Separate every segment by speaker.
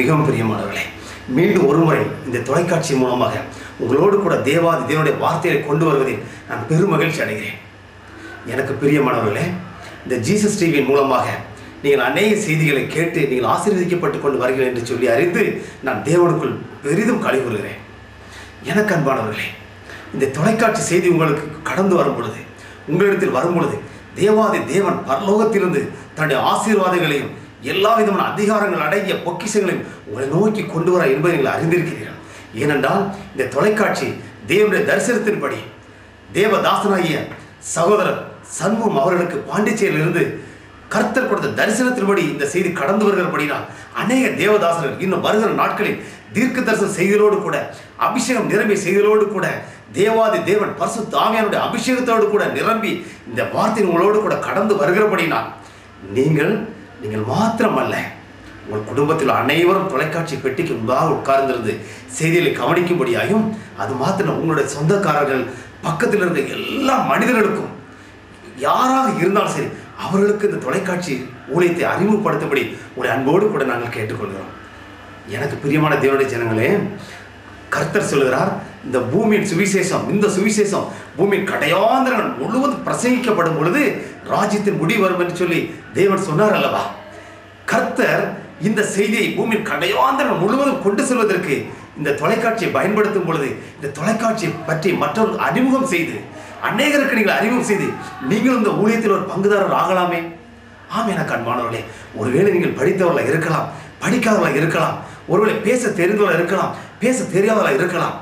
Speaker 1: மிகவும் பிரியமானவர்களே மீண்டும் ஒருமுறை இந்த தொலைக்காட்சி மூலமாக உங்களோடு கூட தேவாதி தேவனுடைய வார்த்தையை கொண்டு வருவதில் நான் பெரும் மகிழ்ச்சி அடைகிறேன் எனக்கு பிரியமானவர்களே இந்த ஜீசஸ் டிவியின் மூலமாக நீங்கள் அநேக செய்திகளை கேட்டு நீங்கள் ஆசீர்வதிக்கப்பட்டு கொண்டு வருகிறேன் என்று சொல்லி அறிந்து நான் தேவனுக்குள் பெரிதும் கழிவுறுகிறேன் எனக்கு அன்பானவர்களே இந்த தொலைக்காட்சி செய்தி உங்களுக்கு கடந்து வரும் பொழுது உங்களிடத்தில் வரும் பொழுது தேவாதி தேவன் பரலோகத்திலிருந்து தன்னுடைய ஆசீர்வாதங்களையும் எல்லா விதமான அதிகாரங்கள் அடங்கிய பொக்கிசங்களையும் உங்களை நோக்கி கொண்டு வர என்பதை நீங்கள் அறிந்திருக்கிறீர்கள் ஏனென்றால் இந்த தொலைக்காட்சி தேவனுடைய தரிசனத்தின்படி தேவதாசனாகிய சகோதரர் சண்முகம் அவர்களுக்கு பாண்டிச்சேரியிலிருந்து கர்த்தர் கொடுத்த தரிசனத்தின்படி இந்த செய்தி கடந்து வருகிறபடினால் அநேக தேவதாசர்கள் இன்னும் வருகிற நாட்களில் தீர்க்க தரிசனம் செய்திகளோடு கூட அபிஷேகம் நிரம்பி செய்திகளோடு கூட தேவாதி தேவன் பரிசு தாமியானுடைய அபிஷேகத்தோடு கூட நிரம்பி இந்த வார்த்தை உங்களோடு கூட கடந்து வருகிறபடினால் நீங்கள் நீங்கள் மாத்திரம் அல்ல உங்கள் குடும்பத்தில் அனைவரும் தொலைக்காட்சி பெட்டிக்கு முன்பாக உட்கார்ந்திருந்து செய்திகளை கவனிக்கும்படியாயும் அது மாத்திரம் உங்களுடைய சொந்தக்காரர்கள் பக்கத்தில் இருந்த எல்லா மனிதர்களுக்கும் யாராக இருந்தாலும் சரி அவர்களுக்கு இந்த தொலைக்காட்சி ஊழியத்தை அறிமுகப்படுத்தும்படி உங்களுடைய அன்போடு கூட நாங்கள் கேட்டுக்கொள்கிறோம் எனக்கு பிரியமான தேவனுடைய ஜனங்களே கர்த்தர் சொல்கிறார் இந்த பூமியின் சுவிசேஷம் இந்த சுவிசேஷம் பூமியின் கடையாந்திரங்கள் முழுவதும் பிரசங்கிக்கப்படும் பொழுது ராஜ்யத்தின் முடி வரும் என்று சொல்லி தேவன் சொன்னார் அல்லவா கர்த்தர் இந்த செய்தியை பூமியின் கடையாந்திரங்கள் முழுவதும் கொண்டு செல்வதற்கு இந்த தொலைக்காட்சியை பயன்படுத்தும் பொழுது இந்த தொலைக்காட்சியை பற்றி மற்றவர்கள் அறிமுகம் செய்து அநேகருக்கு நீங்கள் அறிமுகம் செய்து நீங்களும் இந்த ஊழியத்தில் ஒரு பங்குதாரர் ஆகலாமே ஆம் எனக்கு அன்பானவர்களே ஒருவேளை நீங்கள் படித்தவர்களாக இருக்கலாம் படிக்காதவர்களாக இருக்கலாம் ஒருவேளை பேச தெரிந்தவர்களாக இருக்கலாம் பேச தெரியாதவர்களாக இருக்கலாம்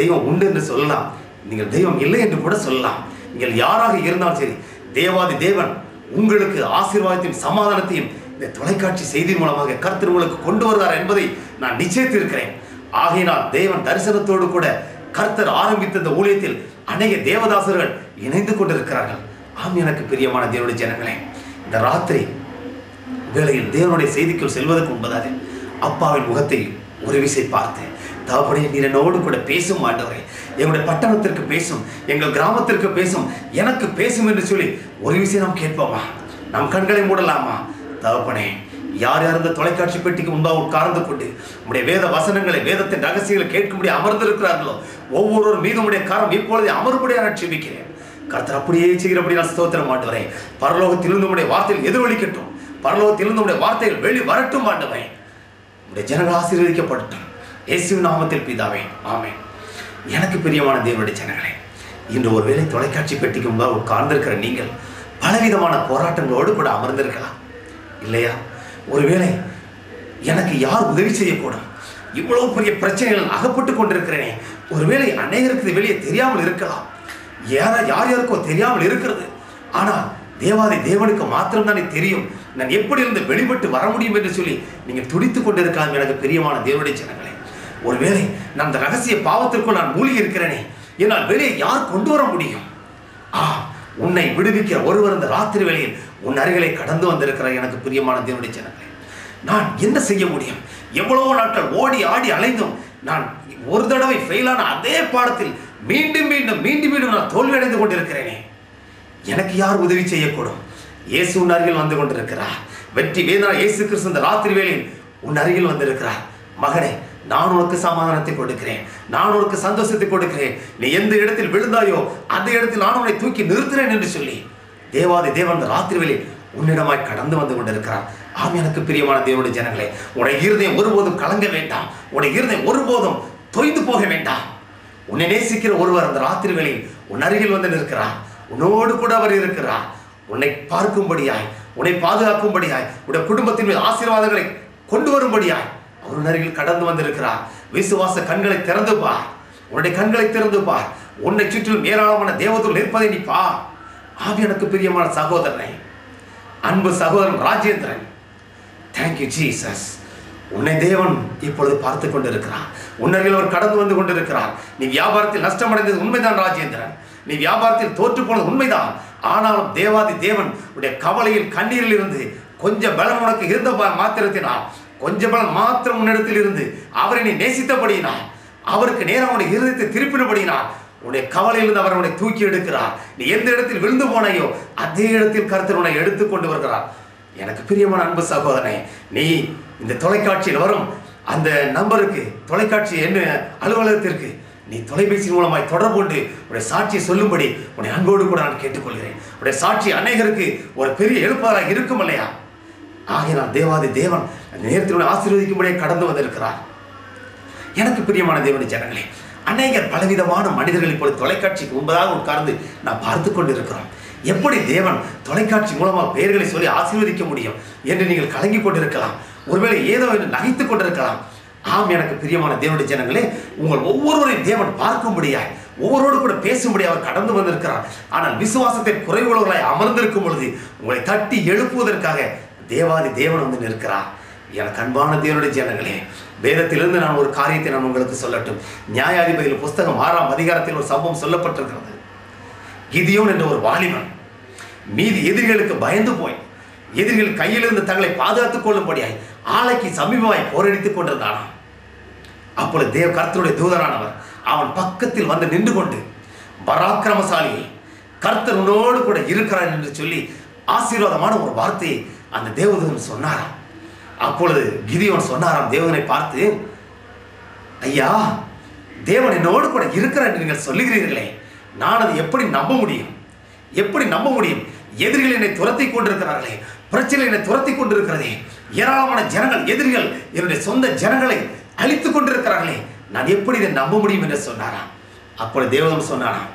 Speaker 1: தெய்வம் உண்டு என்று சொல்லலாம் நீங்கள் தெய்வம் இல்லை என்று கூட சொல்லலாம் நீங்கள் யாராக இருந்தாலும் சரி தேவாதி தேவன் உங்களுக்கு ஆசீர்வாதத்தையும் சமாதானத்தையும் இந்த தொலைக்காட்சி செய்தி மூலமாக கருத்தர் உங்களுக்கு கொண்டு வருவார் என்பதை நான் நிச்சயத்திருக்கிறேன் ஆகையினால் தேவன் தரிசனத்தோடு கூட கர்த்தர் ஆரம்பித்த இந்த ஊழியத்தில் அநேக தேவதாசர்கள் இணைந்து கொண்டிருக்கிறார்கள் ஆம் எனக்கு பிரியமான தேவனுடைய ஜனங்களே இந்த ராத்திரி வேளையில் தேவனுடைய செய்திக்குள் செல்வதற்கு முன்பதாக அப்பாவின் முகத்தை ஒரு விசை பார்த்தேன் தாபடி நீர் என்னோடு கூட பேசும் ஆண்டவரே எங்களுடைய பட்டணத்திற்கு பேசும் எங்கள் கிராமத்திற்கு பேசும் எனக்கு பேசும் என்று சொல்லி ஒரு விஷயம் நாம் கேட்போமா நம் கண்களை மூடலாமா தகப்பனே யார் யார் இந்த தொலைக்காட்சி பெட்டிக்கு முன்பாக உட்கார்ந்து கொண்டு உடைய வேத வசனங்களை வேதத்தின் ரகசியங்களை கேட்கும்படி அமர்ந்திருக்கிறார்களோ ஒவ்வொருவர் மீது உடைய காரம் இப்பொழுதே அமர்படியாக நான் ட்சிமிக்கிறேன் கர்த்தர் அப்படியே செய்கிறபடி நான் ஸ்தோத்திரம் மாட்டுவேன் பரலோகத்திலிருந்து உடைய வார்த்தையில் எதிரொலிக்கட்டும் பரலோகத்திலிருந்து உடைய வார்த்தையில் வெளி வரட்டும் மாட்டுவேன் உடைய ஜனங்கள் ஆசீர்வதிக்கப்பட்டோம் இயேசு நாமத்தில் பிதாவே ஆமே எனக்கு பிரியமான தேவனுடைய ஜனங்களே இன்று ஒருவேளை தொலைக்காட்சி பெட்டிக்கு முன்பாக உட்கார்ந்திருக்கிற நீங்கள் பலவிதமான போராட்டங்களோடு கூட அமர்ந்திருக்கலாம் இல்லையா ஒருவேளை எனக்கு யார் உதவி செய்யக்கூடும் இவ்வளோ பெரிய பிரச்சனைகள் அகப்பட்டு கொண்டிருக்கிறேனே ஒருவேளை அநேகருக்கு வெளியே தெரியாமல் இருக்கலாம் ஏற யார் யாருக்கோ தெரியாமல் இருக்கிறது ஆனால் தேவாதி தேவனுக்கு மாத்திரம்தானே தெரியும் நான் எப்படி இருந்து வெளிப்பட்டு வர முடியும் என்று சொல்லி நீங்கள் துடித்து கொண்டிருக்கலாம் எனக்கு பிரியமான தேவனுடைய ஜனங்களே ஒருவேளை நான் அந்த ரகசிய பாவத்திற்குள் நான் மூழ்கி இருக்கிறேனே என்னால் வெளியே யார் கொண்டு வர முடியும் ஆ உன்னை விடுவிக்கிற ஒருவர் இந்த ராத்திரி வேளையில் உன் அருகிலே கடந்து வந்திருக்கிறார் எனக்கு பிரியமான தேவனுடைய ஜனங்களே நான் என்ன செய்ய முடியும் எவ்வளவோ நாட்கள் ஓடி ஆடி அலைந்தும் நான் ஒரு தடவை ஃபெயிலான அதே பாடத்தில் மீண்டும் மீண்டும் மீண்டும் மீண்டும் நான் தோல்வியடைந்து கொண்டிருக்கிறேனே எனக்கு யார் உதவி செய்யக்கூடும் இயேசு உன் அருகில் வந்து கொண்டிருக்கிறார் வெற்றி வேதனா இயேசு கிறிஸ்து இந்த ராத்திரி வேளையில் உன் அருகில் வந்திருக்கிறார் மகனே நான் உனக்கு சமாதானத்தை கொடுக்கிறேன் நான் உனக்கு சந்தோஷத்தை கொடுக்கிறேன் நீ எந்த இடத்தில் விழுந்தாயோ அந்த இடத்தில் நான் உன்னை தூக்கி நிறுத்துறேன் என்று சொல்லி தேவாதி தேவன் ராத்திரி வேலை உன்னிடமாய் கடந்து வந்து கொண்டிருக்கிறார் ஆம் எனக்கு பிரியமான தேவனுடைய ஜனங்களே உன்னை இருதயம் ஒருபோதும் கலங்க வேண்டாம் உன்னை இருதயம் ஒருபோதும் தொய்ந்து போக வேண்டாம் உன்னை நேசிக்கிற ஒருவர் அந்த ராத்திரி வெளியில் உன் அருகில் வந்து நிற்கிறார் உன்னோடு கூட அவர் இருக்கிறார் உன்னை பார்க்கும்படியாய் உன்னை பாதுகாக்கும்படியாய் உடைய குடும்பத்தின் மீது ஆசீர்வாதங்களை கொண்டு வரும்படியாய் உன் கடந்து வந்திருக்கிறார் விசுவாச கண்களை திறந்து உன்னுடைய கண்களை திறந்து உன்னை சுற்றிலும் ஏராளமான தேவதூர் நிற்பதை நீ பா ஆவி எனக்கு பிரியமான சகோதரனை அன்பு சகோதரன் ராஜேந்திரன் தேங்க்யூ ஜீசஸ் உன்னை தேவன் இப்பொழுது பார்த்து கொண்டிருக்கிறார் உன்னர்கள் அவர் கடந்து வந்து கொண்டிருக்கிறார் நீ வியாபாரத்தில் நஷ்டமடைந்தது உண்மைதான் ராஜேந்திரன் நீ வியாபாரத்தில் தோற்று போனது உண்மைதான் ஆனாலும் தேவாதி தேவன் உடைய கவலையில் கண்ணீரில் இருந்து கொஞ்சம் பலம் உனக்கு இருந்த மாத்திரத்தினால் கொஞ்சமாக மாத்திரம் உன்னிடத்தில் இருந்து அவரை நீ நேசித்தபடியினால் அவருக்கு நேரம் அவனுடைய இருதயத்தை திருப்பினபடியினால் உன்னுடைய கவலையிலிருந்து அவர் உன்னை தூக்கி எடுக்கிறார் நீ எந்த இடத்தில் விழுந்து போனையோ அதே இடத்தில் கருத்தர் உன்னை எடுத்து கொண்டு வருகிறார் எனக்கு பிரியமான அன்பு சகோதரனே நீ இந்த தொலைக்காட்சியில் வரும் அந்த நம்பருக்கு தொலைக்காட்சி என்ன அலுவலகத்திற்கு நீ தொலைபேசி மூலமாய் தொடர்பு கொண்டு உடைய சாட்சியை சொல்லும்படி உன்னை அன்போடு கூட நான் கேட்டுக்கொள்கிறேன் உடைய சாட்சி அநேகருக்கு ஒரு பெரிய எழுப்பாளராக இருக்கும் இல்லையா ஆகினால் தேவாதி தேவன் நேரத்தினுடைய ஆசீர்வதிக்கும்படியே கடந்து வந்திருக்கிறார் எனக்கு பிரியமான தேவனுடைய ஜனங்களே அநேகர் பலவிதமான மனிதர்கள் இப்போது தொலைக்காட்சிக்கு முன்பதாக உட்கார்ந்து நான் பார்த்து கொண்டிருக்கிறோம் எப்படி தேவன் தொலைக்காட்சி மூலமாக பெயர்களை சொல்லி ஆசீர்வதிக்க முடியும் என்று நீங்கள் கலங்கி கொண்டிருக்கலாம் ஒருவேளை ஏதோ என்று நகைத்துக் கொண்டிருக்கலாம் ஆம் எனக்கு பிரியமான தேவனுடைய ஜனங்களே உங்கள் ஒவ்வொருவரையும் தேவன் பார்க்கும்படியாய் ஒவ்வொருவரோடு கூட பேசும்படி அவர் கடந்து வந்திருக்கிறார் ஆனால் விசுவாசத்தை குறைவுள்ளவர்களாய் அமர்ந்திருக்கும் பொழுது உங்களை தட்டி எழுப்புவதற்காக தேவாதி தேவன் வந்து நிற்கிறார் எனக்கு அன்பான தேவனுடைய ஜனங்களே வேதத்திலிருந்து நான் ஒரு காரியத்தை நான் உங்களுக்கு சொல்லட்டும் நியாயாதிபதியில் புஸ்தகம் ஆறாம் அதிகாரத்தில் ஒரு சம்பவம் சொல்லப்பட்டிருக்கிறது கிதியோன் என்ற ஒரு வாலிபன் மீதி எதிரிகளுக்கு பயந்து போய் எதிரிகள் கையிலிருந்து தங்களை பாதுகாத்துக் கொள்ளும்படியாய் ஆலைக்கு சமீபமாய் போரடித்துக் கொண்டிருந்தானாம் அப்பொழுது தேவ கர்த்தருடைய தூதரானவர் அவன் பக்கத்தில் வந்து நின்று கொண்டு பராக்கிரமசாலியை கர்த்தர் உன்னோடு கூட இருக்கிறான் என்று சொல்லி ஆசீர்வாதமான ஒரு வார்த்தையை அந்த தேவதூதன் சொன்னாராம் அப்பொழுது கிதியோன் சொன்னாராம் தேவனை பார்த்து ஐயா தேவன் என்னோடு கூட இருக்கிற என்று நீங்கள் சொல்லுகிறீர்களே நான் அதை எப்படி நம்ப முடியும் எப்படி நம்ப முடியும் எதிரிகள் என்னை துரத்தி கொண்டிருக்கிறார்களே பிரச்சனை என்னை துரத்தி கொண்டிருக்கிறதே ஏராளமான ஜனங்கள் எதிரிகள் என்னுடைய சொந்த ஜனங்களை அழித்து கொண்டிருக்கிறார்களே நான் எப்படி இதை நம்ப முடியும் என்று சொன்னாராம் அப்பொழுது தேவதம் சொன்னாராம்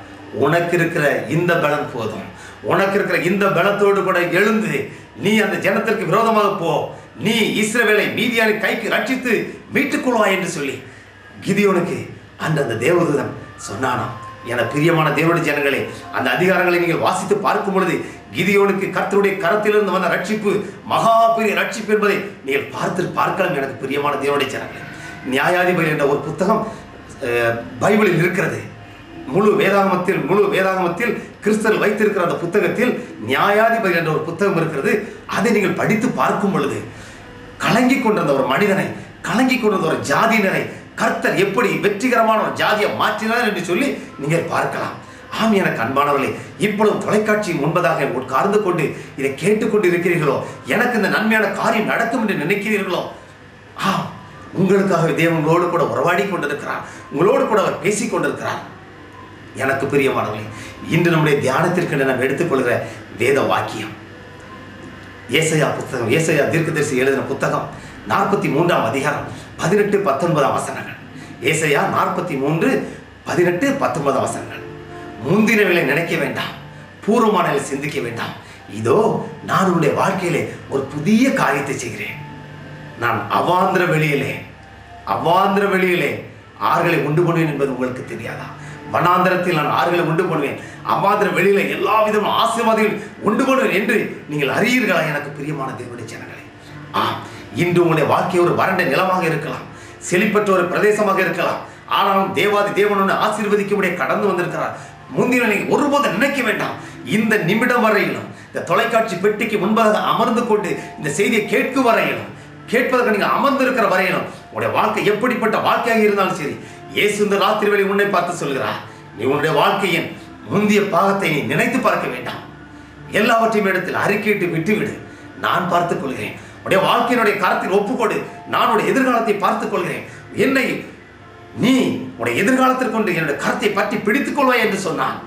Speaker 1: உனக்கு இருக்கிற இந்த பலம் போதும் உனக்கு இருக்கிற இந்த பலத்தோடு கூட எழுந்து நீ அந்த ஜனத்திற்கு விரோதமாக போ நீ இஸ்ரவேலை மீதியான கைக்கு ரட்சித்து மீட்டுக் கொள்வாய் என்று சொல்லி கிதியோனுக்கு அந்த அந்த தேவதூதன் சொன்னானா என பிரியமான தேவனுடைய ஜனங்களே அந்த அதிகாரங்களை நீங்கள் வாசித்து பார்க்கும் பொழுது கிதியோனுக்கு கர்த்தருடைய கரத்திலிருந்து வந்த ரட்சிப்பு மகா பெரிய ரட்சிப்பு என்பதை நீங்கள் பார்த்து பார்க்கலாம் எனக்கு பிரியமான தேவனுடைய ஜனங்களே நியாயாதிபதி என்ற ஒரு புத்தகம் பைபிளில் இருக்கிறது முழு வேதாகமத்தில் முழு வேதாகமத்தில் கிறிஸ்தல் வைத்திருக்கிற அந்த புத்தகத்தில் நியாயாதிபதி என்ற ஒரு புத்தகம் இருக்கிறது அதை நீங்கள் படித்து பார்க்கும் பொழுது கலங்கி கொண்டிருந்த ஒரு மனிதனை கலங்கி கொண்டிருந்த ஒரு ஜாதியினரை கர்த்தர் எப்படி வெற்றிகரமான ஒரு ஜாதியை மாற்றினார் என்று சொல்லி நீங்கள் பார்க்கலாம் ஆம் எனக்கு அன்பானவர்களே இப்பொழுது தொலைக்காட்சி முன்பதாக உட்கார்ந்து கொண்டு இதை கேட்டுக்கொண்டு இருக்கிறீர்களோ எனக்கு இந்த நன்மையான காரியம் நடக்கும் என்று நினைக்கிறீர்களோ ஆ உங்களுக்காக தேவன் உங்களோடு கூட உறவாடி கொண்டிருக்கிறார் உங்களோடு கூட அவர் பேசி கொண்டிருக்கிறார் எனக்கு பிரியமானவர்களே இன்று நம்முடைய தியானத்திற்கு நாம் எடுத்துக்கொள்கிற வேத வாக்கியம் ஏசையா புத்தகம் ஏசையா தீர்க்கதரிசி எழுதின புத்தகம் நாற்பத்தி மூன்றாம் அதிகாரம் பதினெட்டு பத்தொன்பதாம் வசனங்கள் ஏசையா நாற்பத்தி மூன்று பதினெட்டு பத்தொன்பதாம் வசனங்கள் விலை நினைக்க வேண்டாம் பூர்வமான சிந்திக்க வேண்டாம் இதோ நான் உன்னுடைய வாழ்க்கையிலே ஒரு புதிய காரியத்தை செய்கிறேன் நான் அவாந்திர வெளியிலே அவாந்திர வெளியிலே ஆறுகளை உண்டு கொண்டேன் என்பது உங்களுக்கு தெரியாதா வனாந்திரத்தில் நான் ஆறுகளை உண்டு போடுவேன் அம்மாந்திர வெளியில எல்லா விதமான ஆசீர்வாதங்கள் உண்டு போடுவேன் என்று நீங்கள் அறியீர்களா எனக்கு பிரியமான தேவடி ஜனங்களே ஆ இன்று உங்களுடைய வாழ்க்கை ஒரு வறண்ட நிலமாக இருக்கலாம் செழிப்பற்ற ஒரு பிரதேசமாக இருக்கலாம் ஆனாலும் தேவாதி தேவனோட ஆசீர்வதிக்கும்படிய கடந்து வந்திருக்கிறார் முந்தின நீங்கள் ஒருபோதும் நினைக்க வேண்டாம் இந்த நிமிடம் வரையிலும் இந்த தொலைக்காட்சி பெட்டிக்கு முன்பாக அமர்ந்து கொண்டு இந்த செய்தியை கேட்கு வரையிலும் கேட்பதற்கு நீங்கள் அமர்ந்திருக்கிற வரையிலும் உடைய வாழ்க்கை எப்படிப்பட்ட வாழ்க்கையாக இருந்தாலும் சரி இயேசு இந்த ராத்திரி வழி உன்னை பார்த்து சொல்கிறார் நீ உன்னுடைய வாழ்க்கையின் முந்திய பாகத்தை நீ நினைத்து பார்க்க வேண்டாம் எல்லாவற்றையும் இடத்தில் அறிக்கையிட்டு விட்டுவிடு நான் பார்த்துக் கொள்கிறேன் உடைய வாழ்க்கையினுடைய கரத்தில் ஒப்புக்கொடு நான் உடைய எதிர்காலத்தை பார்த்துக் கொள்கிறேன் என்னை நீ உடைய எதிர்காலத்திற்கு கொண்டு என்னுடைய கரத்தை பற்றி பிடித்துக் கொள்வாய் என்று சொன்னான்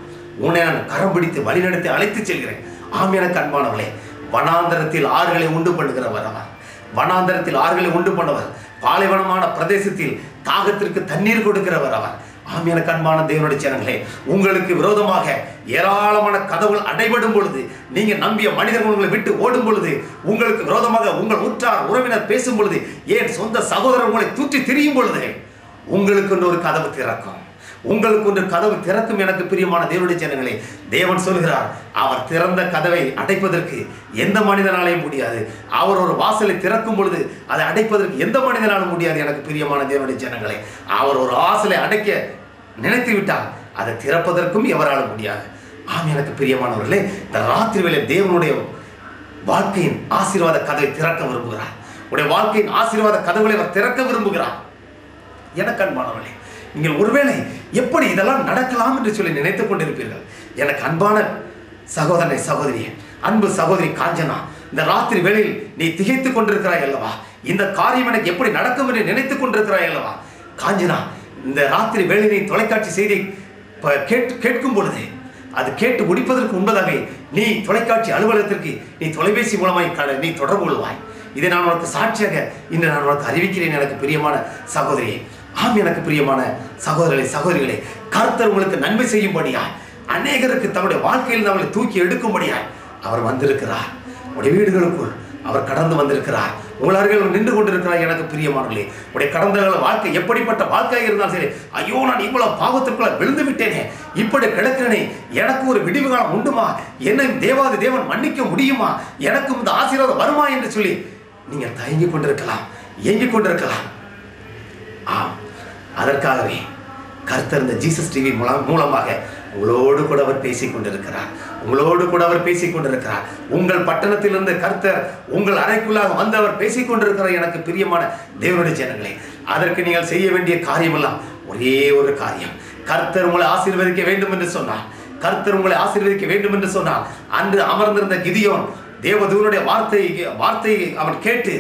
Speaker 1: உன்னை நான் கரம் பிடித்து வழிநடத்தி அழைத்துச் செல்கிறேன் ஆம் எனக்கு அன்பானவளே வனாந்தரத்தில் ஆறுகளை உண்டு பண்ணுகிறவர் அவர் வனாந்தரத்தில் ஆறுகளை உண்டு பண்ணவர் பாலைவனமான பிரதேசத்தில் தாகத்திற்கு தண்ணீர் கொடுக்கிறவர் அவர் ஆம் எனக்கு அன்பான தேவனுடைய ஜனங்களே உங்களுக்கு விரோதமாக ஏராளமான கதவுகள் அடைபடும் பொழுது நீங்கள் நம்பிய மனிதர்கள் உங்களை விட்டு ஓடும் பொழுது உங்களுக்கு விரோதமாக உங்கள் உற்றார் உறவினர் பேசும் பொழுது ஏன் சொந்த சகோதரர் உங்களை தூற்றி திரியும் பொழுது உங்களுக்கு ஒரு கதவு திறக்கும் உங்களுக்கு ஒன்று கதவு திறக்கும் எனக்கு பிரியமான தேவனுடைய ஜனங்களே தேவன் சொல்கிறார் அவர் திறந்த கதவை அடைப்பதற்கு எந்த மனிதனாலையும் முடியாது அவர் ஒரு வாசலை திறக்கும் பொழுது அதை அடைப்பதற்கு எந்த மனிதனாலும் முடியாது எனக்கு பிரியமான தேவனுடைய ஜனங்களே அவர் ஒரு வாசலை அடைக்க நினைத்து விட்டால் அதை திறப்பதற்கும் எவராலும் முடியாது ஆம் எனக்கு பிரியமானவர்களே இந்த ராத்திரி வேலை தேவனுடைய வாழ்க்கையின் ஆசீர்வாத கதவை திறக்க விரும்புகிறார் உடைய வாழ்க்கையின் ஆசீர்வாத கதவுகளை அவர் திறக்க விரும்புகிறார் எனக்கன்பானவர்களே நீங்கள் ஒருவேளை எப்படி இதெல்லாம் நடக்கலாம் என்று சொல்லி நினைத்து கொண்டிருப்பீர்கள் எனக்கு அன்பான சகோதரனை சகோதரியே அன்பு சகோதரி காஞ்சனா இந்த ராத்திரி வேளையில் நீ திகைத்துக் கொண்டிருக்கிறாய் அல்லவா இந்த காரியம் எனக்கு எப்படி நடக்கும் என்று நினைத்துக் கொண்டிருக்கிறாய் அல்லவா காஞ்சனா இந்த ராத்திரி வேளை நீ தொலைக்காட்சி செய்தி கேட்கும் பொழுது அது கேட்டு முடிப்பதற்கு முன்பதாக நீ தொலைக்காட்சி அலுவலகத்திற்கு நீ தொலைபேசி மூலமாய் நீ தொடர்பு கொள்வாய் இதை நான் உனக்கு சாட்சியாக இன்று நான் உனக்கு அறிவிக்கிறேன் எனக்கு பிரியமான சகோதரியை ஆம் எனக்கு பிரியமான சகோதரர்களே சகோதரிகளே கர்த்தர் உங்களுக்கு நன்மை செய்யும்படியா அநேகருக்கு தன்னுடைய வாழ்க்கையில் நம்மளை தூக்கி எடுக்கும்படியா அவர் வந்திருக்கிறார் உடைய வீடுகளுக்குள் அவர் கடந்து வந்திருக்கிறார் உங்கள் அருகில் நின்று கொண்டிருக்கிறார் எனக்கு பிரியமானவர்களே உடைய கடந்த கால வாழ்க்கை எப்படிப்பட்ட வாழ்க்கையாக இருந்தாலும் சரி ஐயோ நான் இவ்வளவு பாவத்திற்குள்ள விழுந்து விட்டேனே இப்படி கிடக்கிறேனே எனக்கு ஒரு விடிவு காலம் உண்டுமா என்னை தேவாதி தேவன் மன்னிக்க முடியுமா எனக்கும் இந்த ஆசீர்வாதம் வருமா என்று சொல்லி நீங்கள் தயங்கி கொண்டிருக்கலாம் இயங்கிக் கொண்டிருக்கலாம் ஆம் அதற்காகவே கருத்தர் இந்த ஜீசஸ் டிவி மூலம் மூலமாக உங்களோடு கூட அவர் பேசிக் கொண்டிருக்கிறார் உங்களோடு கூட அவர் பேசிக் கொண்டிருக்கிறார் உங்கள் பட்டணத்திலிருந்து கர்த்தர் உங்கள் அறைக்குள்ளாக வந்து அவர் பேசிக் கொண்டிருக்கிறார் எனக்கு பிரியமான தேவனுடைய ஜனங்களே அதற்கு நீங்கள் செய்ய வேண்டிய காரியமெல்லாம் ஒரே ஒரு காரியம் கர்த்தர் உங்களை ஆசீர்வதிக்க வேண்டும் என்று சொன்னார் கர்த்தர் உங்களை ஆசீர்வதிக்க வேண்டும் என்று சொன்னார் அன்று அமர்ந்திருந்த கிதியோன் தேவதூனுடைய வார்த்தை வார்த்தையை அவன் கேட்டு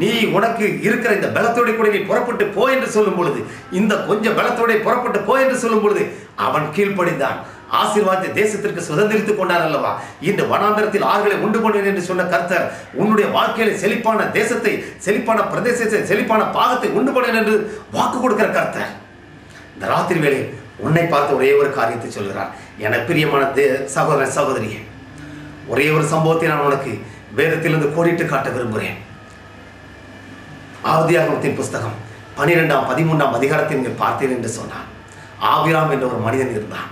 Speaker 1: நீ உனக்கு இருக்கிற இந்த பலத்தோடு கூட நீ புறப்பட்டு போ என்று சொல்லும் பொழுது இந்த கொஞ்சம் பலத்தோட புறப்பட்டு போ என்று சொல்லும் பொழுது அவன் கீழ்ப்படிந்தான் ஆசீர்வாதத்தை தேசத்திற்கு சுதந்திரித்துக் கொண்டார் அல்லவா இன்று வனாந்தரத்தில் ஆறுகளை உண்டு கொண்டேன் என்று சொன்ன கர்த்தர் உன்னுடைய வாழ்க்கையில செழிப்பான தேசத்தை செழிப்பான பிரதேசத்தை செழிப்பான பாகத்தை உண்டு கொண்டேன் என்று வாக்கு கொடுக்கிற கர்த்தர் இந்த ராத்திரி வேளை உன்னை பார்த்து ஒரே ஒரு காரியத்தை சொல்கிறார் என பிரியமான தே சகோதர சகோதரியே ஒரே ஒரு சம்பவத்தை நான் உனக்கு வேதத்திலிருந்து கோடிட்டு காட்ட விரும்புகிறேன் ஆதியாகமத்தின் புஸ்தகம் பன்னிரெண்டாம் பதிமூன்றாம் அதிகாரத்தை நீங்கள் பார்த்தீர்கள் என்று சொன்னான் ஆபிராம் என்ற ஒரு மனிதன் இருந்தான்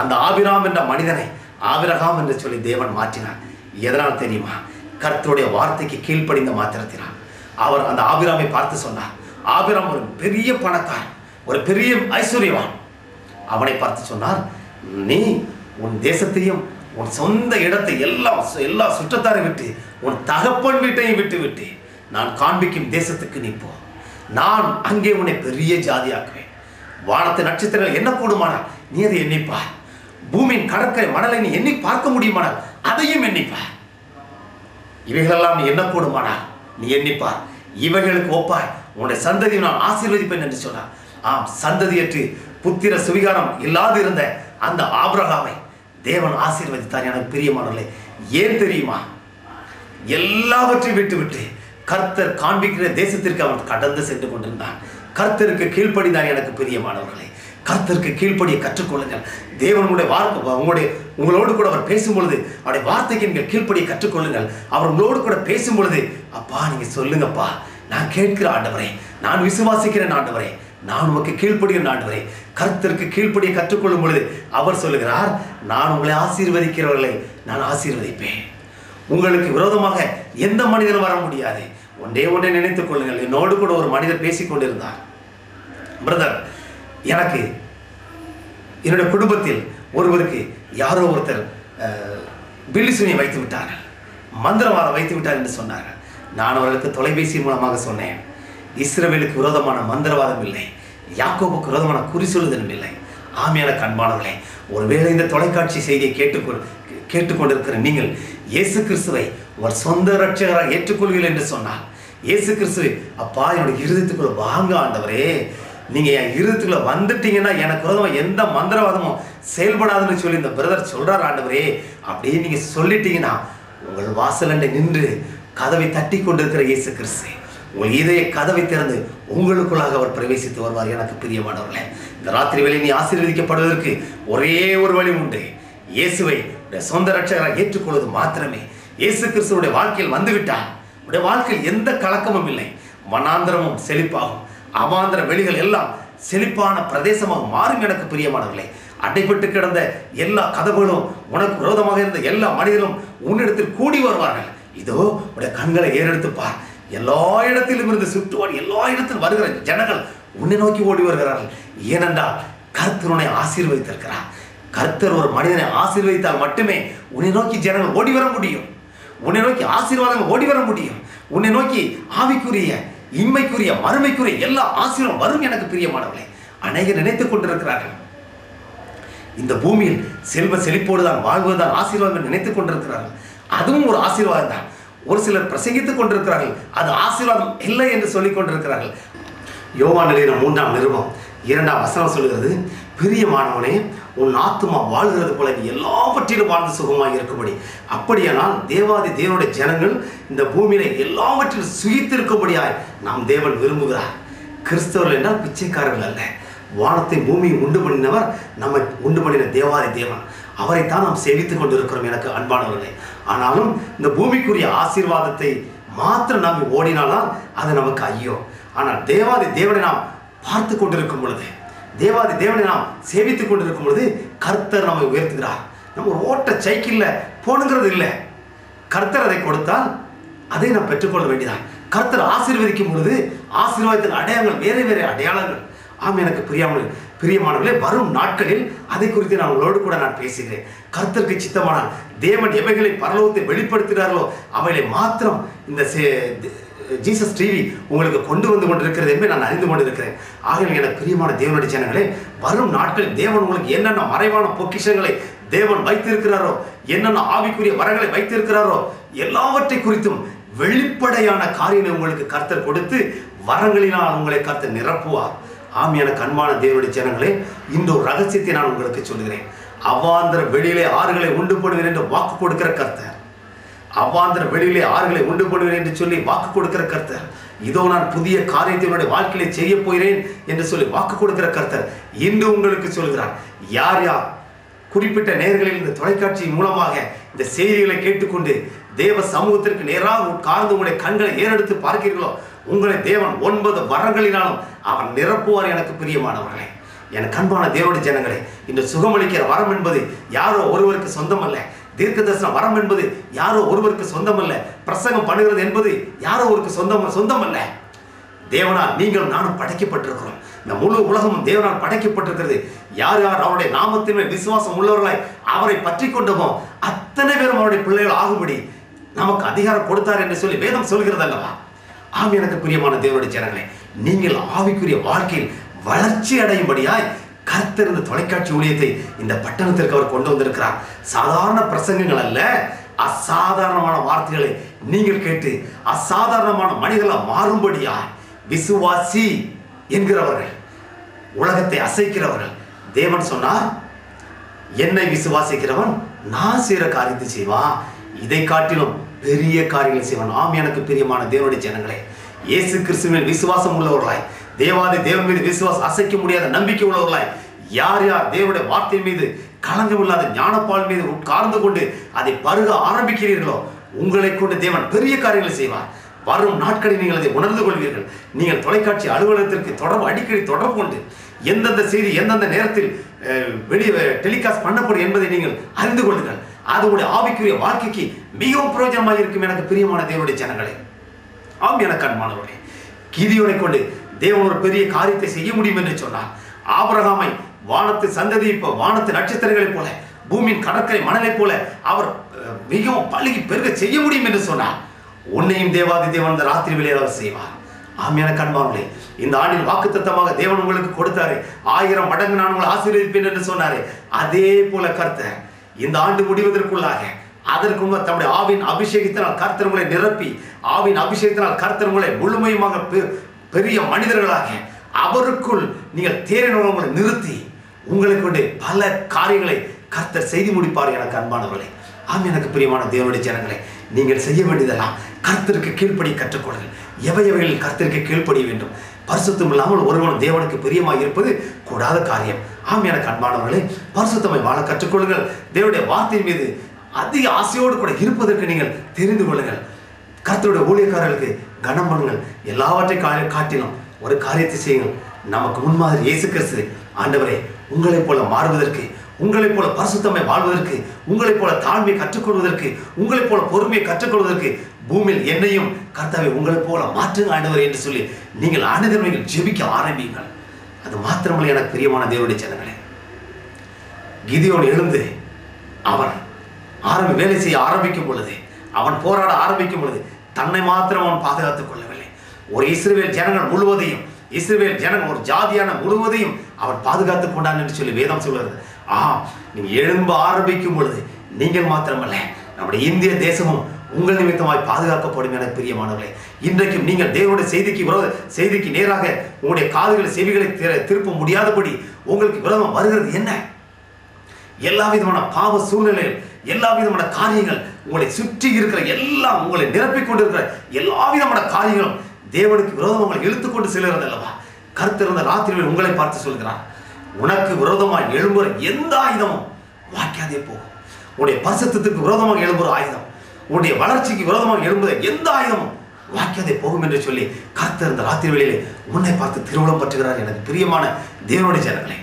Speaker 1: அந்த ஆபிராம் என்ற மனிதனை ஆபிரகாம் என்று சொல்லி தேவன் மாற்றினான் எதனால் தெரியுமா கர்த்தருடைய வார்த்தைக்கு கீழ்ப்படிந்த மாத்திரத்தினான் அவர் அந்த ஆபிராமை பார்த்து சொன்னார் ஆபிராம் ஒரு பெரிய பணக்கார் ஒரு பெரிய ஐஸ்வர்யவான் அவனை பார்த்து சொன்னார் நீ உன் தேசத்தையும் உன் சொந்த இடத்தை எல்லாம் எல்லா சுற்றத்தாரையும் விட்டு உன் தகப்பன் வீட்டையும் விட்டு விட்டு நான் காண்பிக்கும் தேசத்துக்கு நீ போ நான் அங்கே உன்னை பெரிய ஜாதியாக்குவேன் வானத்து நட்சத்திரங்கள் என்ன கூடுமானால் நீ அதை எண்ணிப்பார் பூமியின் கடற்கரை மணலை நீ எண்ணி பார்க்க முடியுமானால் அதையும் எண்ணிப்பார் இவைகளெல்லாம் நீ என்ன கூடுமானால் நீ எண்ணிப்பார் இவைகளுக்கு ஒப்பாய் உன்னை சந்ததி நான் ஆசீர்வதிப்பேன் என்று சொன்னார் ஆம் சந்ததியற்று புத்திர சுவிகாரம் இல்லாது இருந்த அந்த ஆபிரகாமை தேவன் ஆசீர்வதித்தான் எனக்கு பிரியமானவர்களே ஏன் தெரியுமா எல்லாவற்றையும் விட்டுவிட்டு கர்த்தர் காண்பிக்கிற தேசத்திற்கு அவன் கடந்து சென்று கொண்டிருந்தான் கர்த்தருக்கு கீழ்ப்படிதான் எனக்கு பிரியமானவர்களே கர்த்தருக்கு கீழ்ப்படியை கற்றுக்கொள்ளுங்கள் தேவனுடைய வார்த்தை உங்களுடைய உங்களோடு கூட அவர் பேசும்பொழுது அவருடைய வார்த்தைக்கு நீங்கள் கீழ்ப்படியை கற்றுக்கொள்ளுங்கள் அவர் உங்களோடு கூட பேசும்பொழுது அப்பா நீங்கள் சொல்லுங்கப்பா நான் கேட்கிற ஆண்டவரே நான் விசுவாசிக்கிறேன் ஆண்டவரே நான் உனக்கு கீழ்ப்படுகிற ஆண்டவரே கர்த்தருக்கு கீழ்ப்படியை கற்றுக்கொள்ளும் பொழுது அவர் சொல்லுகிறார் நான் உங்களை ஆசீர்வதிக்கிறவர்களை நான் ஆசீர்வதிப்பேன் உங்களுக்கு விரோதமாக எந்த மனிதனும் வர முடியாது ஒன்றே ஒன்றே நினைத்துக் கொள்ளுங்கள் என்னோடு கூட ஒரு மனிதர் பேசிக்கொண்டிருந்தார் பிரதர் எனக்கு என்னுடைய குடும்பத்தில் ஒருவருக்கு யாரோ ஒருத்தர் பில்லிசுனியை வைத்து விட்டார்கள் மந்திரவாதம் வைத்து விட்டார் என்று சொன்னார்கள் நான் அவர்களுக்கு தொலைபேசி மூலமாக சொன்னேன் இஸ்ரேலுக்கு விரோதமான மந்திரவாதம் இல்லை யாக்கோபுக்கு விரோதமான குறி சொல்லுதலும் இல்லை ஆமையான கண்பானவர்களே ஒருவேளை இந்த தொலைக்காட்சி செய்தியை கேட்டுக்கொள் கேட்டுக்கொண்டிருக்கிற நீங்கள் இயேசு கிறிஸ்துவை அவர் சொந்த ரட்சகராக ஏற்றுக்கொள்கிறேன் என்று சொன்னார் இயேசு கிறிஸ்துவை அப்பா என்னுடைய இருதயத்துக்குள்ள வாங்க ஆண்டவரே நீங்கள் என் இருதயத்துக்குள்ள வந்துட்டீங்கன்னா எனக்கு உதவம் எந்த மந்திரவாதமும் செயல்படாதுன்னு சொல்லி இந்த பிரதர் சொல்கிறார் ஆண்டவரே அப்படின்னு நீங்கள் சொல்லிட்டீங்கன்னா உங்கள் வாசலண்டை நின்று கதவை தட்டி கொண்டிருக்கிற இயேசு கிறிஸ்து உங்கள் இதய கதவை திறந்து உங்களுக்குள்ளாக அவர் பிரவேசித்து வருவார் எனக்கு பிரியமானவர்களே இந்த ராத்திரி வேலை நீ ஆசீர்வதிக்கப்படுவதற்கு ஒரே ஒரு வழி உண்டு இயேசுவை உடைய சொந்த ரட்சகராக ஏற்றுக்கொள்வது மாத்திரமே இயேசு கிறிஸ்துவோடைய வாழ்க்கையில் வந்துவிட்டார் உடைய வாழ்க்கையில் எந்த கலக்கமும் இல்லை மனாந்திரமும் செழிப்பாகும் அவாந்திர வெளிகள் எல்லாம் செழிப்பான பிரதேசமாக மாறும் எனக்கு பிரியமானவர்களே அடைப்பட்டு கிடந்த எல்லா கதவுகளும் உனக்கு விரோதமாக இருந்த எல்லா மனிதரும் உன்னிடத்தில் கூடி வருவார்கள் இதோ உடைய கண்களை ஏறெடுத்துப்பார் எல்லா இடத்திலும் இருந்து சுற்றுவான் எல்லா இடத்திலும் வருகிற ஜனங்கள் உன்னை நோக்கி ஓடி வருகிறார்கள் ஏனென்றால் கருத்தினுடைய ஆசீர்வதித்திருக்கிறார் கர்த்தர் ஒரு மனிதனை ஆசீர்வதித்தால் மட்டுமே உன்னை நோக்கி ஜனங்கள் ஓடி வர முடியும் உன்னை நோக்கி ஆசீர்வாதங்கள் ஓடி வர முடியும் உன்னை நோக்கி ஆவிக்குரிய இன்மைக்குரிய மறுமைக்குரிய எல்லா ஆசீர்வாதம் வரும் எனக்கு பிரியமானவர்களே அநேக நினைத்துக் கொண்டிருக்கிறார்கள் இந்த பூமியில் செல்வ செழிப்போடு தான் வாழ்வதுதான் ஆசீர்வாதம் நினைத்துக் கொண்டிருக்கிறார்கள் அதுவும் ஒரு ஆசீர்வாதம் தான் ஒரு சிலர் பிரசங்கித்துக் கொண்டிருக்கிறார்கள் அது ஆசீர்வாதம் இல்லை என்று சொல்லிக் கொண்டிருக்கிறார்கள் யோகா நிலையின மூன்றாம் நிறுவனம் இரண்டாம் வசனம் சொல்கிறது பிரியமானவனே உன் ஆத்மா வாழ்கிறது போல நீ எல்லாவற்றிலும் வாழ்ந்து சுகமாக இருக்கும்படி அப்படியானால் தேவாதி தேவனுடைய ஜனங்கள் இந்த பூமியில எல்லாவற்றிலும் சுகித்திருக்கும்படியாய் நாம் தேவன் விரும்புகிறார் கிறிஸ்தவர்கள் என்றால் பிச்சைக்காரர்கள் அல்ல வானத்தை பூமியை உண்டு பண்ணினவர் நம்ம உண்டு பண்ணின தேவாதி தேவன் அவரைத்தான் நாம் சேவித்து கொண்டிருக்கிறோம் எனக்கு அன்பானவர்களே ஆனாலும் இந்த பூமிக்குரிய ஆசீர்வாதத்தை மாத்திரம் நாம் ஓடினாலாம் அது நமக்கு ஐயோ ஆனால் தேவாதி தேவனை நாம் பார்த்து கொண்டிருக்கும் பொழுது தேவாதி தேவனை நாம் சேவித்து கொண்டிருக்கும் பொழுது கர்த்தர் நம்மை உயர்த்துகிறார் நம்ம ஒரு ஓட்ட சைக்கிளில் போகணுங்கிறது இல்லை கர்த்தர் அதை கொடுத்தால் அதை நாம் பெற்றுக்கொள்ள வேண்டியதான் கர்த்தர் ஆசீர்வதிக்கும் பொழுது ஆசீர்வாதத்தின் அடையாளங்கள் வேறு வேறு அடையாளங்கள் ஆம் எனக்கு பிரியாமல் பிரியமானவர்களே வரும் நாட்களில் அதை குறித்து நான் உங்களோடு கூட நான் பேசுகிறேன் கர்த்தருக்கு சித்தமானால் தேவன் எவைகளை பரலோகத்தை வெளிப்படுத்துகிறார்களோ அவைகளை மாத்திரம் இந்த ஜீசஸ் டிவி உங்களுக்கு கொண்டு வந்து கொண்டிருக்கிறது என்பதை நான் அறிந்து கொண்டிருக்கிறேன் ஆகவே என பிரியமான தேவனுடைய ஜனங்களே வரும் நாட்களில் தேவன் உங்களுக்கு என்னென்ன மறைவான பொக்கிஷங்களை தேவன் வைத்திருக்கிறாரோ என்னென்ன ஆவிக்குரிய வரங்களை வைத்திருக்கிறாரோ எல்லாவற்றை குறித்தும் வெளிப்படையான காரியங்களை உங்களுக்கு கர்த்தர் கொடுத்து வரங்களினால் உங்களை கர்த்தர் நிரப்புவார் ஆமியான கண்மான தேவனுடைய ஜனங்களே இந்த ஒரு ரகசியத்தை நான் உங்களுக்கு சொல்கிறேன் அவ்வாந்திர வெளியிலே ஆறுகளை உண்டு போடுவேன் என்று வாக்கு கொடுக்கிற கர்த்தர் அவ்வாந்திர வெளியிலே ஆறுகளை உண்டு போடுவேன் என்று சொல்லி வாக்கு கொடுக்கிற கர்த்தர் இதோ நான் புதிய காரியத்தை வாழ்க்கையிலே செய்ய போகிறேன் என்று சொல்லி வாக்கு கொடுக்கிற கர்த்தர் இன்று உங்களுக்கு சொல்கிறார் யார் யார் குறிப்பிட்ட நேர்களில் இந்த தொலைக்காட்சி மூலமாக இந்த செய்திகளை கேட்டுக்கொண்டு தேவ சமூகத்திற்கு நேராக உட்கார்ந்து உங்களுடைய கண்களை ஏறெடுத்து பார்க்கிறீர்களோ உங்களை தேவன் ஒன்பது வரங்களினாலும் அவன் நிரப்புவார் எனக்கு பிரியமானவர்களே எனக்கு அன்பான தேவனுடைய ஜனங்களே இந்த சுகமளிக்கிற வரம் என்பது யாரோ ஒருவருக்கு சொந்தமல்ல தீர்க்க தரிசன வரம் என்பது யாரோ ஒருவருக்கு சொந்தம் இல்லை பிரசங்கம் பண்ணுகிறது என்பது யாரோ ஒருக்கு சொந்தம் சொந்தம் அல்ல தேவனால் நீங்களும் நானும் படைக்கப்பட்டிருக்கிறோம் இந்த முழு உலகமும் தேவனால் படைக்கப்பட்டிருக்கிறது யார் யார் அவருடைய நாமத்தின் விசுவாசம் உள்ளவர்களாய் அவரை பற்றி கொண்டமோ அத்தனை பேரும் அவருடைய பிள்ளைகள் ஆகும்படி நமக்கு அதிகாரம் கொடுத்தார் என்று சொல்லி வேதம் சொல்கிறது அல்லவா ஆம் எனக்கு பிரியமான தேவனுடைய ஜனங்களே நீங்கள் ஆவிக்குரிய வாழ்க்கையில் வளர்ச்சி அடையும்படியாய் கருத்திருந்த தொலைக்காட்சி ஊழியத்தை இந்த பட்டணத்திற்கு அவர் கொண்டு வந்திருக்கிறார் சாதாரண பிரசங்கங்கள் அல்ல அசாதாரணமான வார்த்தைகளை நீங்கள் கேட்டு அசாதாரணமான மனிதர்களாக மாறும்படியா விசுவாசி என்கிறவர்கள் உலகத்தை அசைக்கிறவர்கள் தேவன் சொன்னார் என்னை விசுவாசிக்கிறவன் நான் செய்கிற காரியத்தை செய்வான் இதை காட்டிலும் பெரிய காரியங்களை செய்வான் ஆம் எனக்கு பிரியமான தேவனுடைய ஜனங்களே இயேசு கிறிஸ்துவின் விசுவாசம் உள்ளவர்களாய் தேவாதி தேவன் மீது விசுவாசம் அசைக்க முடியாத நம்பிக்கை உள்ளவர்களாய் யார் யார் தேவனுடைய வார்த்தை மீது கலந்து இல்லாத ஞானப்பால் மீது உட்கார்ந்து கொண்டு அதை பருக ஆரம்பிக்கிறீர்களோ உங்களை கொண்டு தேவன் பெரிய காரியங்களை செய்வார் வரும் நாட்களில் நீங்கள் அதை உணர்ந்து கொள்வீர்கள் நீங்கள் தொலைக்காட்சி அலுவலகத்திற்கு தொடர்பு அடிக்கடி தொடர்பு கொண்டு எந்தெந்த செய்தி எந்தெந்த நேரத்தில் வெளியே டெலிகாஸ்ட் பண்ணப்படும் என்பதை நீங்கள் அறிந்து கொள்ளுங்கள் அது உடைய ஆவிக்குரிய வாழ்க்கைக்கு மிகவும் பிரயோஜனமாக இருக்கும் எனக்கு பிரியமான தேவனுடைய ஜனங்களே ஆம் எனக்கு அன்பானவர்களே கீதியோனை கொண்டு தேவன் ஒரு பெரிய காரியத்தை செய்ய முடியும் என்று சொன்னார் ஆபரகாமை வானத்து சந்ததி இப்போ வானத்து நட்சத்திரங்களைப் போல பூமியின் கடற்கரை மணலை போல அவர் மிகவும் பழகி பெருக செய்ய முடியும் என்று சொன்னார் உன்னையும் தேவாதி தேவன் அந்த ராத்திரி வேலையில் அவர் செய்வார் ஆமையான கண்பாங்களே இந்த ஆண்டில் வாக்குத்தத்தமாக தேவன் உங்களுக்கு கொடுத்தாரு ஆயிரம் மடங்கு நான் உங்களை ஆசீர்வதிப்பேன் என்று சொன்னாரு அதே போல கர்த்தர் இந்த ஆண்டு முடிவதற்குள்ளாக அதற்கு முன்பு தம்முடைய ஆவின் அபிஷேகத்தினால் கர்த்தர் நிரப்பி ஆவின் அபிஷேகத்தினால் கர்த்தர் முழுமையுமாக பெரிய மனிதர்களாக அவருக்குள் நீங்கள் தேரினவங்களை நிறுத்தி உங்களை கொண்டு பல காரியங்களை கர்த்தர் செய்து முடிப்பார் எனக்கு அன்பானவர்களே ஆம் எனக்கு பிரியமான தேவனுடைய ஜனங்களே நீங்கள் செய்ய வேண்டியதெல்லாம் கர்த்தருக்கு கீழ்ப்படி கற்றுக்கொள்ளுங்கள் எவை எவைகளில் கர்த்தருக்கு கீழ்ப்படிய வேண்டும் பரிசுத்தம் இல்லாமல் ஒருவன் தேவனுக்கு பிரியமாக இருப்பது கூடாத காரியம் ஆம் எனக்கு அன்பானவர்களே பரிசுத்தமை வாழ கற்றுக்கொள்ளுங்கள் தேவனுடைய வார்த்தையின் மீது அதிக ஆசையோடு கூட இருப்பதற்கு நீங்கள் தெரிந்து கொள்ளுங்கள் கர்த்தருடைய ஊழியக்காரர்களுக்கு கனம் பண்ணுங்கள் எல்லாவற்றையும் காட்டிலும் ஒரு காரியத்தை செய்யுங்கள் நமக்கு முன்மாதிரி இயேசு கிறிஸ்து ஆண்டவரே உங்களைப் போல மாறுவதற்கு உங்களைப் போல பரிசுத்தமை வாழ்வதற்கு உங்களைப் போல தாழ்மையை கற்றுக்கொள்வதற்கு உங்களைப் போல பொறுமையை கற்றுக்கொள்வதற்கு பூமியில் என்னையும் கர்த்தாவை உங்களைப் போல மாற்றுங்க ஆண்டவர் என்று சொல்லி நீங்கள் ஆண்டுகிறவர்கள் ஜெபிக்க ஆரம்பியுங்கள் அது மாத்திரமல்ல எனக்கு பிரியமான தேவனுடைய செல்லங்களே கிதியோடு எழுந்து அவன் ஆரம்பி வேலை செய்ய ஆரம்பிக்கும் பொழுது அவன் போராட ஆரம்பிக்கும் பொழுது தன்னை மாத்திரம் அவன் பாதுகாத்துக் கொள்ளவில்லை ஒரு இஸ்ரேல் ஜனங்கள் முழுவதையும் இஸ்ரேல் ஜனம் ஒரு ஜாதியான முழுவதையும் அவர் பாதுகாத்துக் கொண்டார் என்று சொல்லி வேதம் சொல்கிறது ஆ நீங்க எழும்ப ஆரம்பிக்கும் பொழுது நீங்கள் மாத்திரமல்ல நம்முடைய இந்திய தேசமும் உங்கள் நிமித்தமாய் பாதுகாக்கப்படும் என பிரியமானவர்களே இன்றைக்கும் நீங்கள் தேவனுடைய செய்திக்கு விரோத செய்திக்கு நேராக உங்களுடைய காதுகளை செவிகளை திருப்ப முடியாதபடி உங்களுக்கு விரோதம் வருகிறது என்ன எல்லா விதமான பாவ சூழ்நிலையில் எல்லா விதமான காரியங்கள் உங்களை சுற்றி இருக்கிற எல்லாம் உங்களை நிரப்பிக் கொண்டிருக்கிற எல்லா விதமான காரியங்களும் தேவனுக்கு விரோதம் உங்களை இழுத்துக்கொண்டு செல்கிறது அல்லவா கருத்திருந்த ராத்திரிகள் உங்களை பார்த்து சொல்கிறார் உனக்கு விரோதமாக எழும்புற எந்த ஆயுதமும் வாக்காதே போகும் உன்னுடைய பரிசுத்திற்கு விரோதமாக எழும்புற ஆயுதம் உன்னுடைய வளர்ச்சிக்கு விரோதமாக எழும்புற எந்த ஆயுதமும் வாக்கியாதே போகும் என்று சொல்லி இருந்த ராத்திரி வேளையிலே உன்னை பார்த்து திருமணம் பற்றுகிறார் எனக்கு பிரியமான தேவனுடைய ஜனங்களே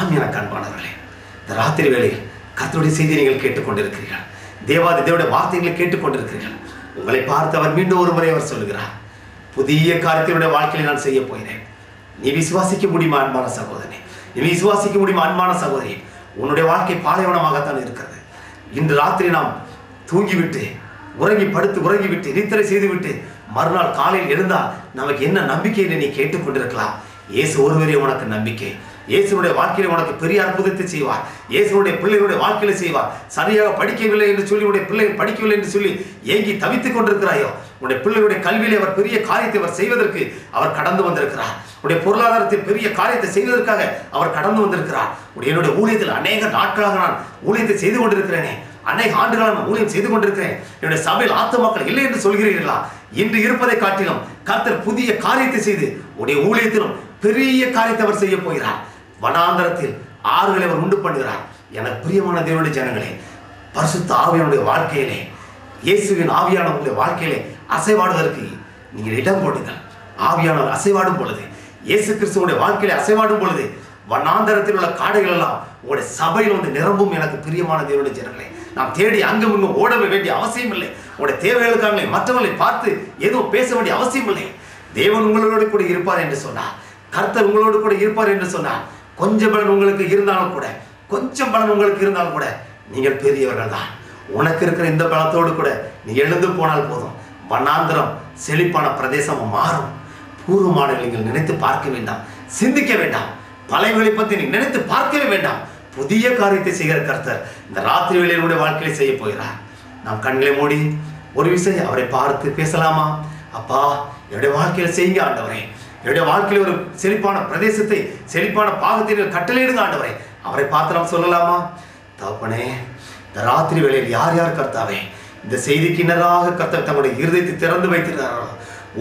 Speaker 1: ஆம் என கண்பானவர்களே இந்த ராத்திரி வேளையில் கர்த்தருடைய செய்தி நீங்கள் கேட்டுக்கொண்டிருக்கிறீர்கள் தேவாதி தேவனுடைய வார்த்தைகளை கேட்டுக்கொண்டிருக்கிறீர்கள் உங்களை பார்த்து அவர் மீண்டும் ஒரு முறை அவர் சொல்லுகிறார் புதிய காரியத்தினுடைய வாழ்க்கையில் நான் செய்ய പോയിനേன் நீ விசுவாசிக்க முடியுமா அன்பான சகோதரி நீ விசுவாசிக்க முடியுமா அன்பான சகோதரி உன்னுடைய வாழ்க்கை பாலைவனமாகத்தான் இருக்கிறது இன்று ராத்திரி நாம் தூங்கிவிட்டு உறங்கி படுத்து உறங்கிவிட்டு நித்திரை செய்துவிட்டு மறுநாள் காலையில் இருந்தால் நமக்கு என்ன நம்பிக்கைன்னு நீ கேட்டுக்கொண்டிருக்கலாம் இயேசு ஒருவரே உனக்கு நம்பிக்கை இயேசுடைய வாழ்க்கையில உனக்கு பெரிய அற்புதத்தை செய்வார் இயேசுடைய பிள்ளைகளுடைய வாழ்க்கையில செய்வார் சரியாக படிக்கவில்லை என்று சொல்லி உடைய பிள்ளைகள் படிக்கவில்லை என்று சொல்லி ஏங்கி தவித்துக் கொண்டிருக்கிறாயோ உடைய பிள்ளைகளுடைய கல்வியிலே அவர் பெரிய காரியத்தை அவர் செய்வதற்கு அவர் கடந்து வந்திருக்கிறார் உடைய பொருளாதாரத்தில் பெரிய காரியத்தை செய்வதற்காக அவர் கடந்து வந்திருக்கிறார் என்னுடைய ஊழியத்தில் அநேக நாட்களாக நான் ஊழியத்தை செய்து கொண்டிருக்கிறேனே அநேக ஆண்டுகளாக நான் ஊழியம் செய்து கொண்டிருக்கிறேன் என்னுடைய சபையில் மக்கள் இல்லை என்று சொல்கிறீர்களா இன்று இருப்பதை காட்டிலும் கர்த்தர் புதிய காரியத்தை செய்து உடைய ஊழியத்திலும் பெரிய காரியத்தை அவர் செய்ய போகிறார் வனாந்தரத்தில் ஆறுகளை அவர் உண்டு பண்ணுகிறார் எனக்கு பிரியமான தேவனுடைய ஜனங்களே பரிசுத்த ஆவியானுடைய வாழ்க்கையிலே இயேசுவின் ஆவியான வாழ்க்கையிலே அசைவாடுவதற்கு நீங்கள் இடம் போடுங்கள் ஆவியானவர் அசைவாடும் பொழுது இயேசு கிறிஸ்துவனுடைய வாழ்க்கையில அசைவாடும் பொழுது வண்ணாந்தரத்தில் உள்ள காடுகள் எல்லாம் உங்களுடைய சபையில் வந்து நிரம்பும் எனக்கு பிரியமான தேவனுடைய ஜனங்களே நாம் தேடி அங்கும் இங்கும் ஓட வேண்டிய அவசியம் இல்லை உங்களுடைய தேவைகளுக்காக மற்றவர்களை பார்த்து எதுவும் பேச வேண்டிய அவசியம் இல்லை தேவன் உங்களோடு கூட இருப்பார் என்று சொன்னார் கர்த்தர் உங்களோடு கூட இருப்பார் என்று சொன்னார் கொஞ்சம் பலன் உங்களுக்கு இருந்தாலும் கூட கொஞ்சம் பலன் உங்களுக்கு இருந்தாலும் கூட நீங்கள் பெரியவர்கள் தான் உனக்கு இருக்கிற இந்த பலத்தோடு கூட நீ எழுந்து போனால் போதும் வண்ணாந்திரம் செழிப்பான பிரதேசம் மாறும் பூர்வமான நீங்கள் நினைத்து பார்க்க வேண்டாம் சிந்திக்க வேண்டாம் பழைய வெளிப்பத்தை நீ நினைத்து பார்க்கவே வேண்டாம் புதிய காரியத்தை செய்கிற கருத்தர் இந்த ராத்திரி வேலையினுடைய வாழ்க்கையை செய்ய போகிறார் நாம் கண்களை மூடி ஒரு விஷயம் அவரை பார்த்து பேசலாமா அப்பா என்னுடைய வாழ்க்கையில் செய்யுங்க ஆண்டவரே என்னுடைய வாழ்க்கையில் ஒரு செழிப்பான பிரதேசத்தை செழிப்பான பாகத்தை கட்டளையிடுங்க ஆண்டவரை அவரை பார்த்து நாம் சொல்லலாமா தப்பனே இந்த ராத்திரி வேளையில் யார் யார் கர்த்தாவே இந்த செய்திக்கு இன்னதாக கர்த்தர் தங்களுடைய இருதயத்தை திறந்து வைத்திருக்கிறார்கள்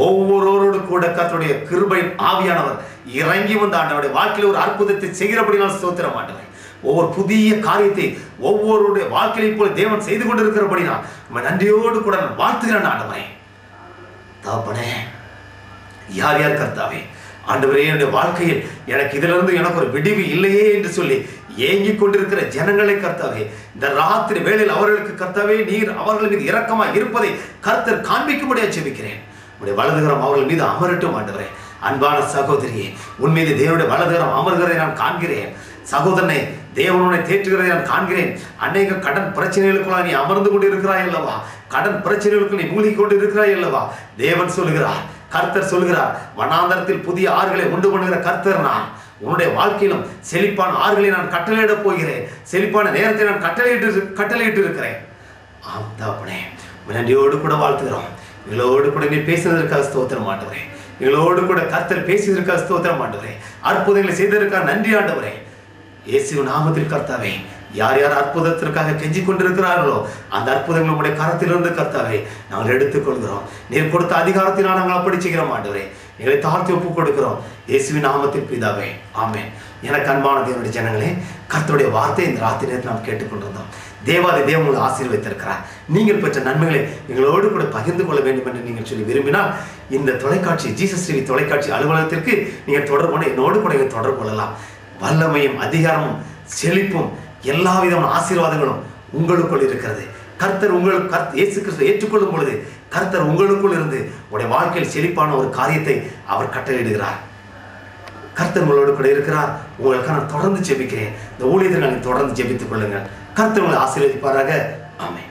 Speaker 1: ஒவ்வொருவரோடு கூட கர்த்தருடைய கிருபை ஆவியானவர் இறங்கி வந்த ஆண்டவருடைய வாழ்க்கையில் ஒரு அற்புதத்தை நான் சோத்திர ஆண்டவர் ஒவ்வொரு புதிய காரியத்தை ஒவ்வொருடைய வாழ்க்கையை போல தேவன் செய்து கொண்டிருக்கிறபடி நான் நன்றியோடு கூட நான் வாழ்த்துகிறேன் ஆண்டவரை தகப்பனே யார் யார் கர்த்தாவே ஆண்டவரே என்னுடைய வாழ்க்கையில் எனக்கு இதிலிருந்து எனக்கு ஒரு விடிவு இல்லையே என்று சொல்லி ஏங்கிக் கொண்டிருக்கிற ஜனங்களை கர்த்தாவே இந்த ராத்திரி வேளையில் அவர்களுக்கு கர்த்தாவே நீர் அவர்கள் மீது இரக்கமாக இருப்பதை கர்த்தர் காண்பிக்கும்படியாக செபிக்கிறேன் உன்னுடைய வலதுகரம் அவர்கள் மீது அமரட்டும் ஆண்டவரே அன்பான சகோதரியே உன் மீது தேவனுடைய வலதுகரம் அமர்கிறதை நான் காண்கிறேன் சகோதரனை தேவனுடைய தேற்றுகிறதை நான் காண்கிறேன் அநேக கடன் பிரச்சனைகளுக்குள்ள நீ அமர்ந்து கொண்டு அல்லவா கடன் பிரச்சனைகளுக்கு நீ மூழ்கி கொண்டிருக்கிறாய் அல்லவா தேவன் சொல்லுகிறார் கர்த்தர் சொல்கிறார் வனாந்தரத்தில் புதிய ஆறுகளை உண்டு பண்ணுகிற கர்த்தர் நான் உன்னுடைய வாழ்க்கையிலும் செழிப்பான ஆறுகளை நான் கட்டளையிடப் போகிறேன் செழிப்பான நேரத்தை நான் கட்டளையிட்டு கட்டளையிட்டு இருக்கிறேன் ஆம் நன்றியோடு கூட வாழ்த்துகிறோம் இவளோடு கூட நீ பேசுவதற்காக ஸ்தோத்திரம் மாட்டுகிறேன் இவளோடு கூட கர்த்தர் பேசுவதற்காக ஸ்தோத்திரம் மாட்டுகிறேன் அற்புதங்களை செய்ததற்காக நன்றி ஆண்டவரே இயேசு நாமத்தில் கர்த்தாவே யார் யார் அற்புதத்திற்காக கெஞ்சி கொண்டிருக்கிறார்களோ அந்த அற்புதங்கள் உங்களுடைய கரத்திலிருந்து கர்த்தாவே நாங்கள் எடுத்துக்கொள்கிறோம் நீர் கொடுத்த அதிகாரத்தினால் நாங்கள் அப்படி செய்கிற ஆண்டவரே எங்களை தாழ்த்தி ஒப்புக் கொடுக்கிறோம் இயேசுவின் நாமத்தில் பிதாவே ஆமேன் எனக்கு அன்பான தேவனுடைய ஜனங்களே கர்த்தருடைய வார்த்தை இந்த ராத்திரி நாம் கேட்டுக்கொண்டிருந்தோம் தேவாதி தேவன் உங்களை ஆசீர்வைத்திருக்கிறார் நீங்கள் பெற்ற நன்மைகளை எங்களோடு கூட பகிர்ந்து கொள்ள வேண்டும் என்று நீங்கள் சொல்லி விரும்பினால் இந்த தொலைக்காட்சி ஜீசஸ் டிவி தொலைக்காட்சி அலுவலகத்திற்கு நீங்கள் தொடர்பு என்னோடு கூட நீங்கள் தொடர்பு கொள்ளலாம் வல்லமையும் அதிகாரமும் செழிப்பும் எல்லா விதமான ஆசீர்வாதங்களும் உங்களுக்குள் இருக்கிறது கர்த்தர் உங்களுக்கு கர்த் இயேசு கிறிஸ்துவை ஏற்றுக்கொள்ளும் பொழுது கர்த்தர் உங்களுக்குள் இருந்து உடைய வாழ்க்கையில் செழிப்பான ஒரு காரியத்தை அவர் கட்டளையிடுகிறார் கர்த்தர் உங்களோடு கூட இருக்கிறார் உங்களுக்காக நான் தொடர்ந்து ஜெபிக்கிறேன் இந்த ஊழியர்கள் தொடர்ந்து ஜெபித்துக் கொள்ளுங்கள் கர்த்தர் உங்களை ஆசீர்வதிப்பாராக ஆமே